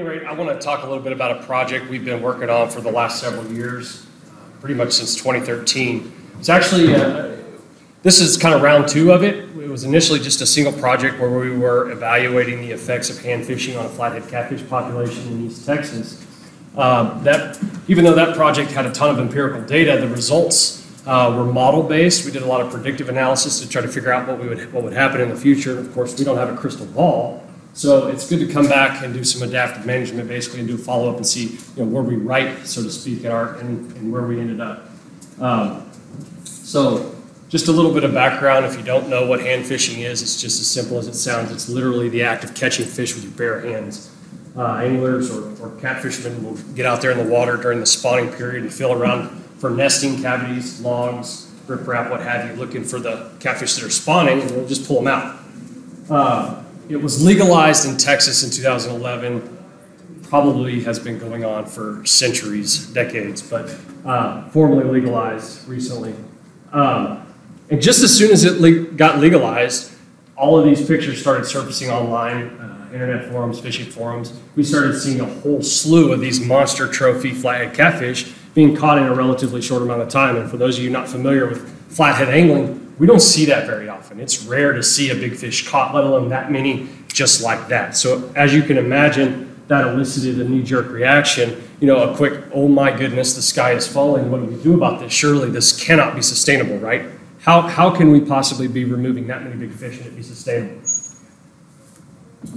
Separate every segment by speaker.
Speaker 1: any rate, I want to talk a little bit about a project we've been working on for the last several years, uh, pretty much since 2013. It's actually, uh, this is kind of round two of it. It was initially just a single project where we were evaluating the effects of hand fishing on a flathead catfish population in East Texas. Uh, that, even though that project had a ton of empirical data, the results uh, were model based. We did a lot of predictive analysis to try to figure out what, we would, what would happen in the future. Of course, we don't have a crystal ball, so it's good to come back and do some adaptive management basically and do a follow up and see you know, where we right, so to speak, at our, and, and where we ended up. Um, so just a little bit of background if you don't know what hand fishing is, it's just as simple as it sounds. It's literally the act of catching fish with your bare hands. Uh, anglers or, or catfishermen will get out there in the water during the spawning period and feel around for nesting cavities, logs, riprap, what have you, looking for the catfish that are spawning, and we'll just pull them out. Uh, it was legalized in Texas in 2011. Probably has been going on for centuries, decades, but uh, formally legalized recently. Um, and just as soon as it le got legalized, all of these pictures started surfacing online, uh, internet forums, fishing forums. We started seeing a whole slew of these monster trophy flathead catfish being caught in a relatively short amount of time. And for those of you not familiar with flathead angling, we don't see that very often. It's rare to see a big fish caught, let alone that many just like that. So as you can imagine, that elicited a knee-jerk reaction. You know, a quick, oh my goodness, the sky is falling. What do we do about this? Surely this cannot be sustainable, right? How, how can we possibly be removing that many big fish and it be sustainable?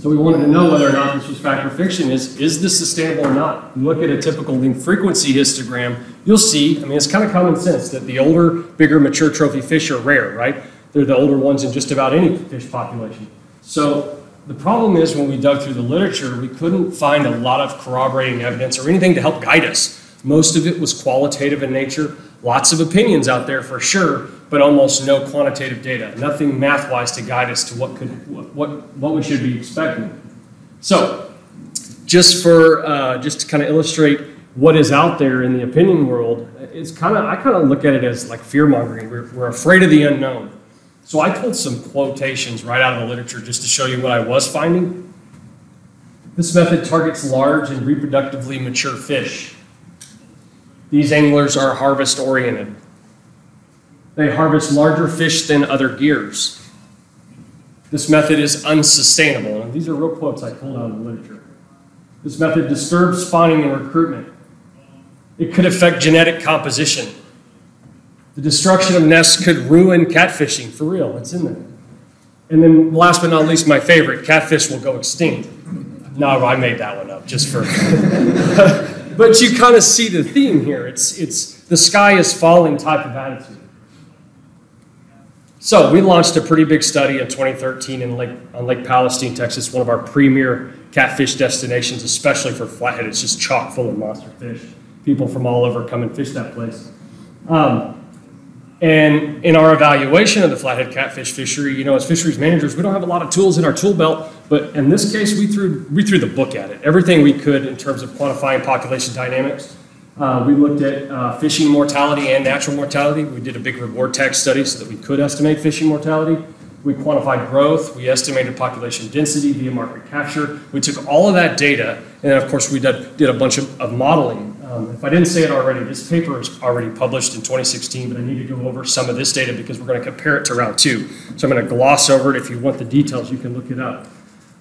Speaker 1: So we wanted to know whether or not this was fact or fiction. Is, is this sustainable or not? You look at a typical length frequency histogram, you'll see, I mean, it's kind of common sense that the older, bigger, mature trophy fish are rare, right? They're the older ones in just about any fish population. So the problem is when we dug through the literature, we couldn't find a lot of corroborating evidence or anything to help guide us. Most of it was qualitative in nature, lots of opinions out there for sure, but almost no quantitative data, nothing math-wise to guide us to what could what what we should be expecting. So, just for uh, just to kind of illustrate what is out there in the opinion world, it's kind of I kind of look at it as like fear mongering. We're, we're afraid of the unknown. So I pulled some quotations right out of the literature just to show you what I was finding. This method targets large and reproductively mature fish. These anglers are harvest oriented. They harvest larger fish than other gears. This method is unsustainable. And these are real quotes I pulled out of the literature. This method disturbs spawning and recruitment. It could affect genetic composition. The destruction of nests could ruin catfishing, for real, it's in there. And then last but not least, my favorite, catfish will go extinct. No, I made that one up just for. but you kind of see the theme here. It's, it's the sky is falling type of attitude. So we launched a pretty big study in 2013 in Lake, on Lake Palestine, Texas, one of our premier catfish destinations, especially for flathead. It's just chock full of monster fish. People from all over come and fish that place. Um, and in our evaluation of the flathead catfish fishery, you know, as fisheries managers, we don't have a lot of tools in our tool belt, but in this case, we threw, we threw the book at it. Everything we could in terms of quantifying population dynamics. Uh, we looked at uh, fishing mortality and natural mortality. We did a big reward tag study so that we could estimate fishing mortality. We quantified growth. We estimated population density via mark-recapture. We took all of that data, and then of course we did, did a bunch of, of modeling. Um, if I didn't say it already, this paper is already published in 2016, but I need to go over some of this data because we're going to compare it to round two. So I'm going to gloss over it. If you want the details, you can look it up.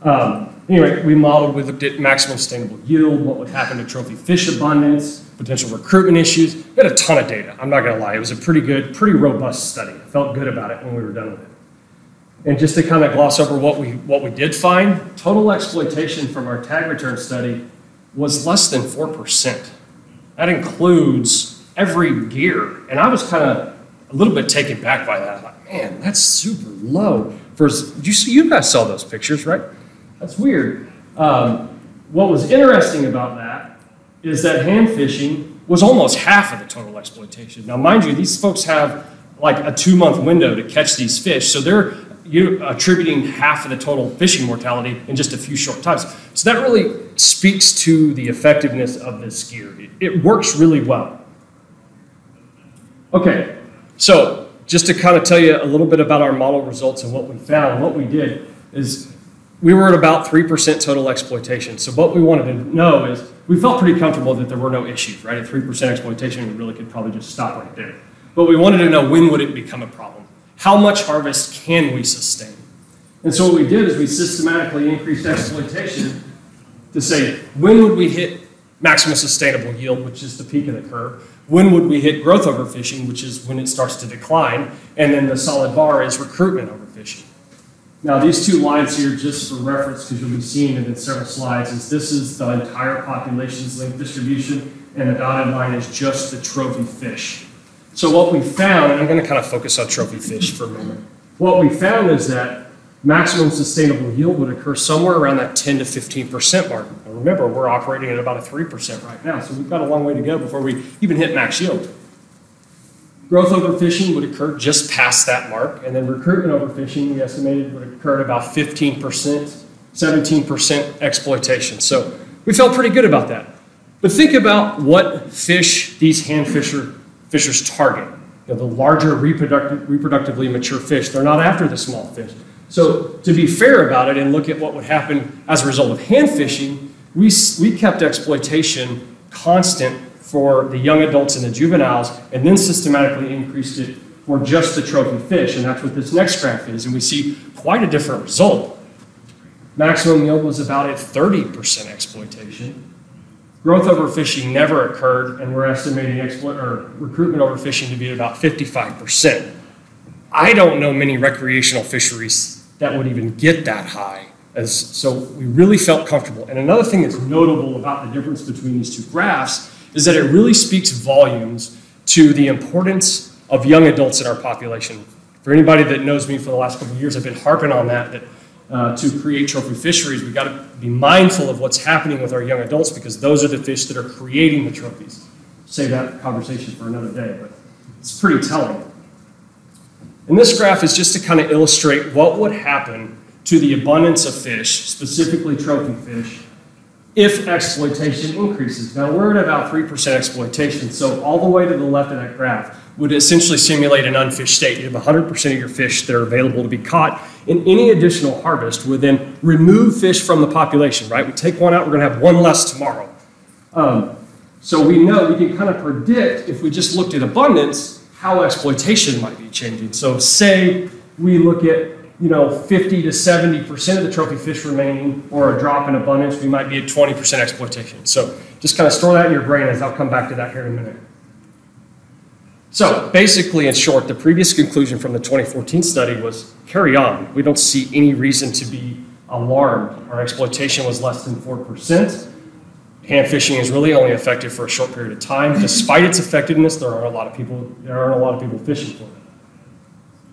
Speaker 1: Um, anyway, we modeled, we looked at maximum sustainable yield, what would happen to trophy fish abundance, potential recruitment issues. We had a ton of data, I'm not gonna lie. It was a pretty good, pretty robust study. I felt good about it when we were done with it. And just to kind of gloss over what we, what we did find, total exploitation from our tag return study was less than 4%. That includes every gear. And I was kind of a little bit taken back by that. Thought, man, that's super low. For, you, you guys saw those pictures, right? That's weird. Um, what was interesting about that is that hand fishing was almost half of the total exploitation. Now, mind you, these folks have like a two month window to catch these fish, so they're you attributing half of the total fishing mortality in just a few short times. So that really speaks to the effectiveness of this gear. It, it works really well. Okay, so just to kind of tell you a little bit about our model results and what we found, what we did is we were at about 3% total exploitation. So what we wanted to know is we felt pretty comfortable that there were no issues, right? At 3% exploitation, we really could probably just stop right there. But we wanted to know when would it become a problem? How much harvest can we sustain? And so what we did is we systematically increased exploitation to say when would we hit maximum sustainable yield, which is the peak of the curve, when would we hit growth overfishing, which is when it starts to decline, and then the solid bar is recruitment overfishing. Now, these two lines here, just for reference, because you'll be seeing it in several slides, is this is the entire population's length distribution, and the dotted line is just the trophy fish. So what we found, and I'm going to kind of focus on trophy fish for a moment. What we found is that maximum sustainable yield would occur somewhere around that 10 to 15% mark. And remember, we're operating at about a 3% right now, so we've got a long way to go before we even hit max yield. Growth overfishing would occur just past that mark, and then recruitment overfishing, we estimated, would occur at about 15%, 17% exploitation. So we felt pretty good about that. But think about what fish these hand fisher, fishers target. You know, the larger reproductive, reproductively mature fish, they're not after the small fish. So to be fair about it and look at what would happen as a result of hand fishing, we, we kept exploitation constant for the young adults and the juveniles, and then systematically increased it for just the trophy fish. And that's what this next graph is. And we see quite a different result. Maximum yield was about at 30% exploitation. Growth overfishing never occurred, and we're estimating recruitment overfishing to be about 55%. I don't know many recreational fisheries that would even get that high. As, so we really felt comfortable. And another thing that's notable about the difference between these two graphs is that it really speaks volumes to the importance of young adults in our population. For anybody that knows me for the last couple of years, I've been harping on that, that uh, to create trophy fisheries, we've got to be mindful of what's happening with our young adults because those are the fish that are creating the trophies. Save that conversation for another day, but it's pretty telling. And this graph is just to kind of illustrate what would happen to the abundance of fish, specifically trophy fish, if exploitation increases. Now we're at about 3% exploitation, so all the way to the left of that graph would essentially simulate an unfished state. You have 100% of your fish that are available to be caught, and any additional harvest would then remove fish from the population, right? We take one out, we're gonna have one less tomorrow. Um, so we know, we can kind of predict, if we just looked at abundance, how exploitation might be changing. So say we look at you know, 50 to 70% of the trophy fish remaining or a drop in abundance, we might be at 20% exploitation. So just kind of store that in your brain as I'll come back to that here in a minute. So basically, in short, the previous conclusion from the 2014 study was carry on. We don't see any reason to be alarmed. Our exploitation was less than 4%. Hand fishing is really only effective for a short period of time. Despite its effectiveness, there are a lot of people, there aren't a lot of people fishing for it.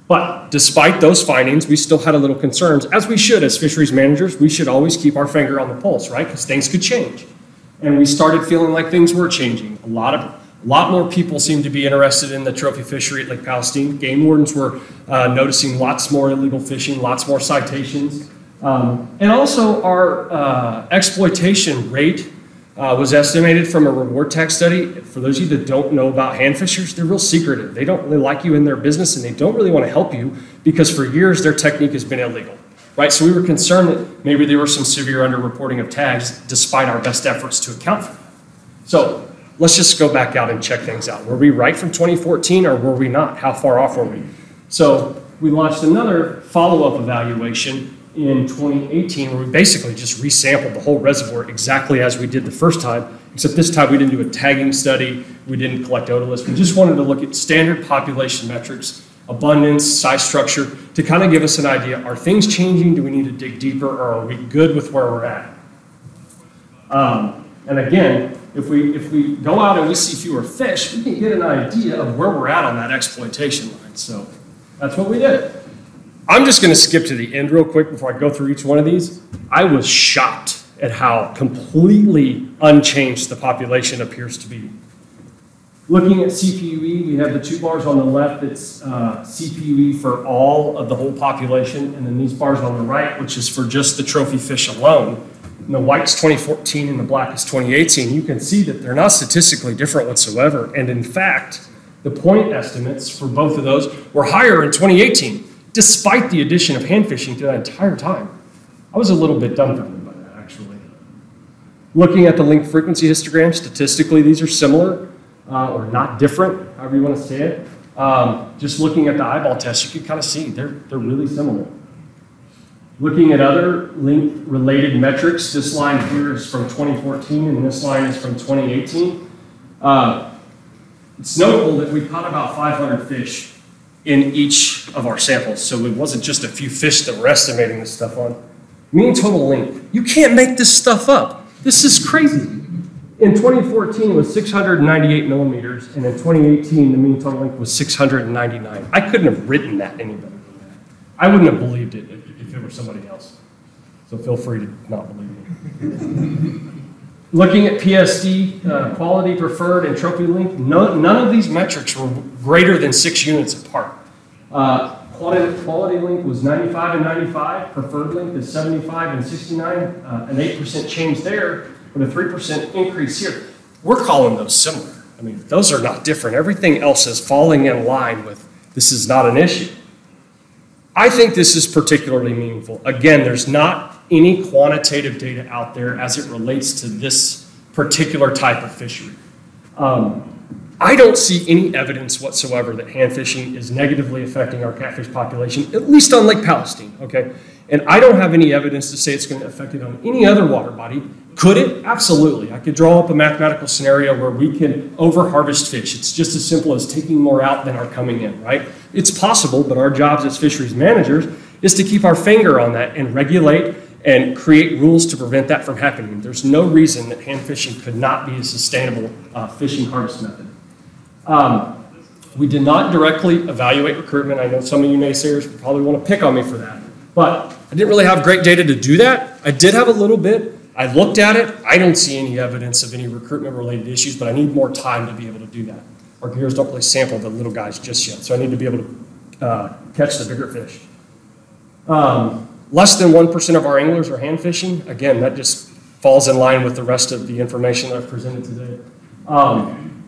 Speaker 1: But despite those findings, we still had a little concerns, as we should as fisheries managers. We should always keep our finger on the pulse, right? Because things could change. And we started feeling like things were changing. A lot of a lot more people seemed to be interested in the trophy fishery at Lake Palestine. Game wardens were uh, noticing lots more illegal fishing, lots more citations. Um, and also, our uh, exploitation rate uh, was estimated from a reward tag study. For those of you that don't know about hand fishers, they're real secretive. They don't really like you in their business and they don't really want to help you because for years their technique has been illegal. Right? So we were concerned that maybe there were some severe underreporting of tags despite our best efforts to account for that. So let's just go back out and check things out. Were we right from 2014 or were we not? How far off were we? So we launched another follow-up evaluation in 2018 where we basically just resampled the whole reservoir exactly as we did the first time, except this time we didn't do a tagging study, we didn't collect otoliths. We just wanted to look at standard population metrics, abundance, size structure, to kind of give us an idea, are things changing? Do we need to dig deeper or are we good with where we're at? Um, and again, if we, if we go out and we see fewer fish, we can get an idea of where we're at on that exploitation line. So that's what we did. I'm just going to skip to the end real quick before I go through each one of these. I was shocked at how completely unchanged the population appears to be. Looking at CPUE, we have the two bars on the left that's uh, CPUE for all of the whole population, and then these bars on the right, which is for just the trophy fish alone. And the white's 2014 and the black is 2018. You can see that they're not statistically different whatsoever. And in fact, the point estimates for both of those were higher in 2018 despite the addition of hand fishing to that entire time. I was a little bit dumbfounded by that, actually. Looking at the length frequency histogram, statistically, these are similar uh, or not different, however you want to say it. Um, just looking at the eyeball test, you can kind of see they're, they're really similar. Looking at other length-related metrics, this line here is from 2014 and this line is from 2018. Uh, it's notable that we caught about 500 fish in each of our samples, so it wasn't just a few fish that we're estimating this stuff on. Mean total length. You can't make this stuff up. This is crazy. In 2014, it was 698 millimeters, and in 2018, the mean total length was 699. I couldn't have written that any better. I wouldn't have believed it if, it were somebody else. So feel free to not believe me. Looking at PSD, uh, quality preferred and trophy length, no, none of these metrics were greater than six units apart. Uh, quality, quality length was 95 and 95, preferred length is 75 and 69, uh, an 8% change there, but a 3% increase here. We're calling those similar. I mean, those are not different. Everything else is falling in line with this is not an issue. I think this is particularly meaningful. Again, there's not any quantitative data out there as it relates to this particular type of fishery. Um, I don't see any evidence whatsoever that hand fishing is negatively affecting our catfish population, at least on Lake Palestine, okay? And I don't have any evidence to say it's going to affect it on any other water body. Could it? Absolutely. I could draw up a mathematical scenario where we can over harvest fish. It's just as simple as taking more out than are coming in, right? It's possible, but our jobs as fisheries managers is to keep our finger on that and regulate and create rules to prevent that from happening. There's no reason that hand fishing could not be a sustainable uh, fishing harvest method. Um, we did not directly evaluate recruitment. I know some of you naysayers probably want to pick on me for that, but I didn't really have great data to do that. I did have a little bit. I looked at it. I don't see any evidence of any recruitment related issues, but I need more time to be able to do that. Our gears don't really sample the little guys just yet, so I need to be able to uh, catch the bigger fish. Um, Less than 1% of our anglers are hand fishing. Again, that just falls in line with the rest of the information that I've presented today. Um,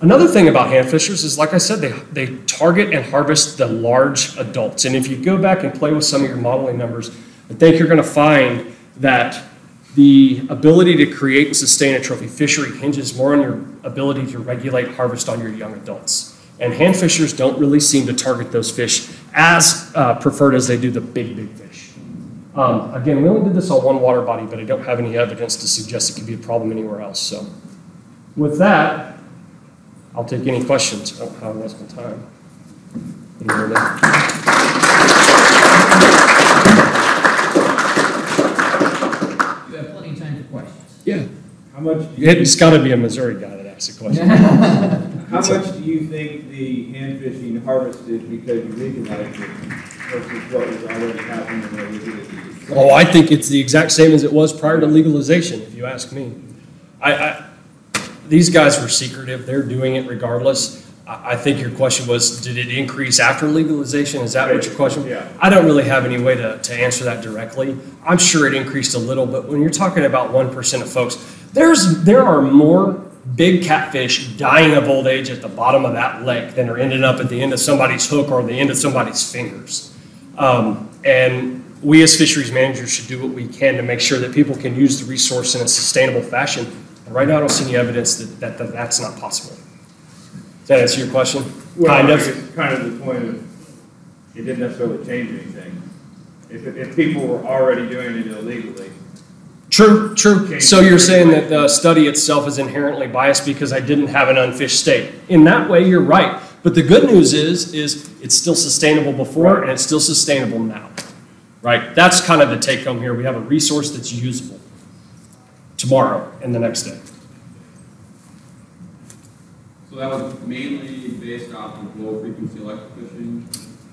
Speaker 1: another thing about hand fishers is, like I said, they, they target and harvest the large adults. And if you go back and play with some of your modeling numbers, I think you're going to find that the ability to create and sustain a trophy fishery hinges more on your ability to regulate harvest on your young adults. And hand fishers don't really seem to target those fish as uh, preferred as they do the big, big fish. Um, again, we only did this on one water body, but I don't have any evidence to suggest it could be a problem anywhere else. So with that, I'll take any questions. I don't have time. You
Speaker 2: have plenty of time for questions.
Speaker 1: Yeah. How much? It's got to be a Missouri guy that asks the question.
Speaker 3: How much do you think the hand fishing harvested because you legalized it versus what was already happening in
Speaker 1: Oh, I think it's the exact same as it was prior to legalization, if you ask me. I, I, these guys were secretive, they're doing it regardless. I, think your question was, did it increase after legalization? Is that what your question?
Speaker 3: Yeah.
Speaker 1: I don't really have any way to, to answer that directly. I'm sure it increased a little, but when you're talking about 1% of folks, there's, there are more big catfish dying of old age at the bottom of that lake than are ending up at the end of somebody's hook or the end of somebody's fingers. Um, and we as fisheries managers should do what we can to make sure that people can use the resource in a sustainable fashion. And right now, I don't see any evidence that, that, that that's not possible. That answer your question?
Speaker 3: Well, kind of. kind of the point of it didn't necessarily change anything. If, if people were already doing it illegally.
Speaker 1: True, true. So you're saying that the study itself is inherently biased because I didn't have an unfished state. In that way, you're right. But the good news is, is it's still sustainable before right. and it's still sustainable now. Right? That's kind of the take home here. We have a resource that's usable tomorrow and the next day.
Speaker 4: So that was mainly based off of low frequency electrofishing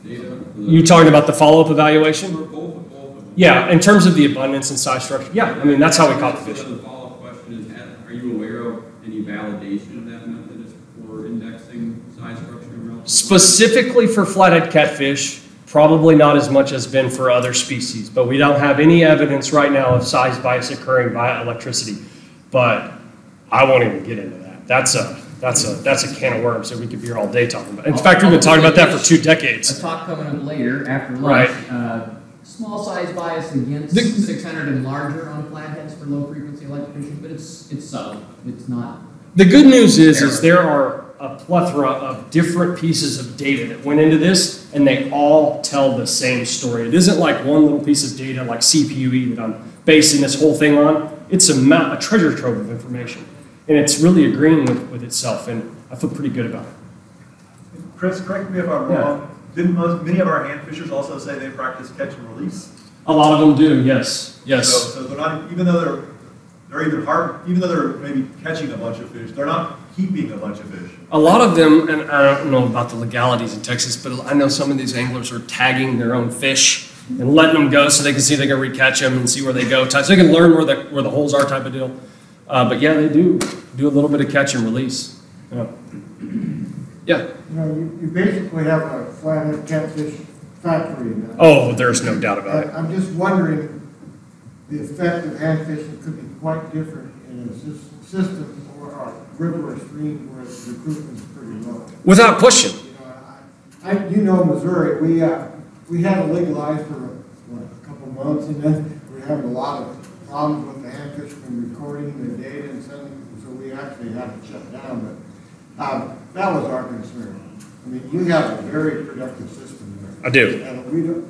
Speaker 4: data?
Speaker 1: You talking about the follow-up evaluation?
Speaker 4: Both, both
Speaker 1: yeah, in terms of the abundance and size structure. Yeah, I mean, that's how we caught the fish.
Speaker 4: So the follow-up question is, are you aware of any validation of that method for indexing size structure?
Speaker 1: Specifically for flathead catfish, probably not as much as been for other species, but we don't have any evidence right now of size bias occurring via electricity. But I won't even get into that. That's a that's a that's a can of worms that we could be here all day talking about. In fact, we've been talking about that for two decades.
Speaker 2: A talk coming up later after lunch. Right. Uh, Small size bias against
Speaker 1: The-
Speaker 2: six hundred and larger on flatheads for low frequency electric fishing, but it's, it's subtle, it's not.
Speaker 1: The good news is, is there are a plethora of different pieces of data that went into this, and they all tell the same story. It isn't like one little piece of data like CPUE that I'm basing this whole thing on. It's a, a treasure trove of information, and it's really agreeing with, with itself, and I feel pretty good about it.
Speaker 5: Chris, correct me if I'm
Speaker 1: Yeah.
Speaker 5: wrong, didn't most, many of our hand fishers also say they practice catch and release?
Speaker 1: A lot of them do, yes, yes.
Speaker 5: So, so they're not, even though they're, they're either hard, even though they're maybe catching a bunch of fish, they're not keeping a bunch of fish.
Speaker 1: A lot of them, and I don't know about the legalities in Texas, but I know some of these anglers are tagging their own fish and letting them go so they can see if they can recatch them and see where they go, so they can learn where the, where the holes are type of deal. Uh, but yeah, they do, do a little bit of catch and release. Yeah. Yeah,
Speaker 6: You know, you, you basically have a flathead catfish factory in that.
Speaker 1: oh, there's no doubt about it.
Speaker 6: I- I'm just wondering, the effect of hand fishing could be quite different in a system or a river or stream where the recruitment's pretty low.
Speaker 1: Without question.
Speaker 6: You know, I, I- you know Missouri, we, uh, we had it legalized for, what, a couple months, and then we were having a lot of problems with the hand fishermen recording the data and sending, so we actually had to shut down, but, um, that was our concern. I mean, you have a very productive system there.
Speaker 1: I do.
Speaker 6: And we don't,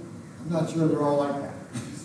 Speaker 6: I'm not sure they're all like that.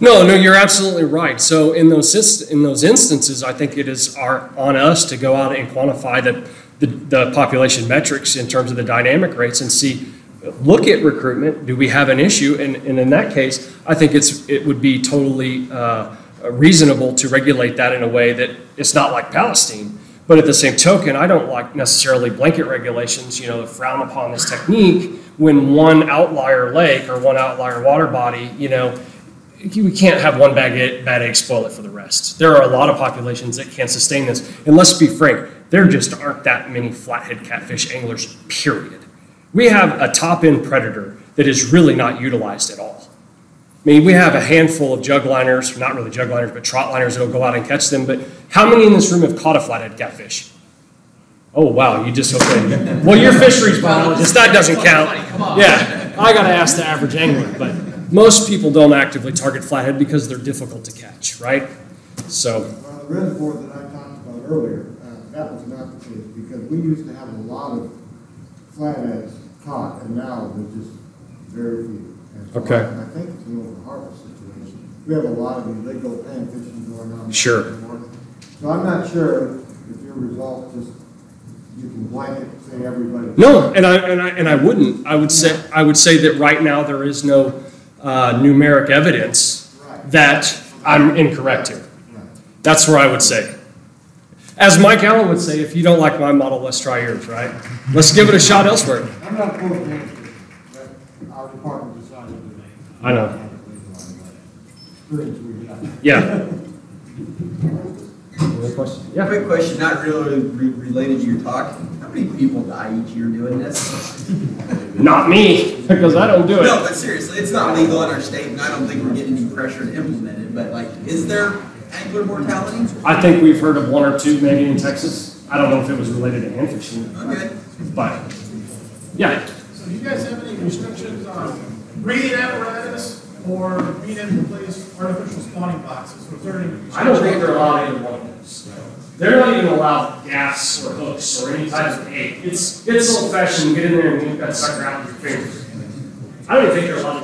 Speaker 1: No, no, you're absolutely right. So in those in those instances, I think it is our, on us to go out and quantify the, the, the population metrics in terms of the dynamic rates and see, look at recruitment. Do we have an issue? And, and in that case, I think it's it would be totally uh, Uh, reasonable to regulate that in a way that it's not like Palestine. But at the same token, I don't like necessarily blanket regulations, you know, that frown upon this technique when one outlier lake or one outlier water body, you know, we can't have one bad egg, bad egg spoil it for the rest. There are a lot of populations that can't sustain this. And let's be frank, there just aren't that many flathead catfish anglers, period. We have a top end predator that is really not utilized at all. I mean, we have a handful of jug liners, not really jug liners, but trot liners that'll go out and catch them. But how many in this room have caught a flathead catfish? Oh, wow, you just, okay. Well, you're fisheries biologist, that doesn't count. Yeah, I gotta ask the average angler, but most people don't actively target flathead because they're difficult to catch, right? So,
Speaker 6: Well, the reservoir that I talked about earlier, uh, that was not the case, because we used to have a lot of flatheads caught, and now there's just very few.
Speaker 1: Okay.
Speaker 6: I I think it's an overharvest situation. We have a lot of illegal pan fishing going on.
Speaker 1: Sure.
Speaker 6: So I'm not sure if your result just, you can blanket, say everybody.
Speaker 1: no, and I, and I, and I wouldn't. I would say, I would say that right now there is no uh, numeric evidence
Speaker 6: Right.
Speaker 1: that I'm incorrect here.
Speaker 6: Right.
Speaker 1: That's where I would say. As Mike Allen would say, if you don't like my model, let's try yours, right? Let's give it a shot elsewhere.
Speaker 6: I'm not opposed to hand fishing, but our department decided today.
Speaker 1: I know.
Speaker 6: Experience we have.
Speaker 1: Yeah. Any questions? Yeah.
Speaker 7: Quick question, not really re- related to your talk. How many people die each year doing this?
Speaker 1: Not me, because I don't do it.
Speaker 7: No, but seriously, it's not legal in our state, and I don't think we're getting any pressure to implement it, but like, is there angler mortality?
Speaker 1: I think we've heard of one or two maybe in Texas. I don't know if it was related to hand fishing,
Speaker 7: Okay.
Speaker 1: but, yeah.
Speaker 8: So do you guys have any restrictions on breathing apparatus or being able to place artificial spawning boxes? Any?
Speaker 1: I don't think they're allowed either one of those. They're not even allowed gaffs or hooks or any type of bait. It's, it's old fashioned, get in there and got to sucker out with your fingers. I don't even think they're allowed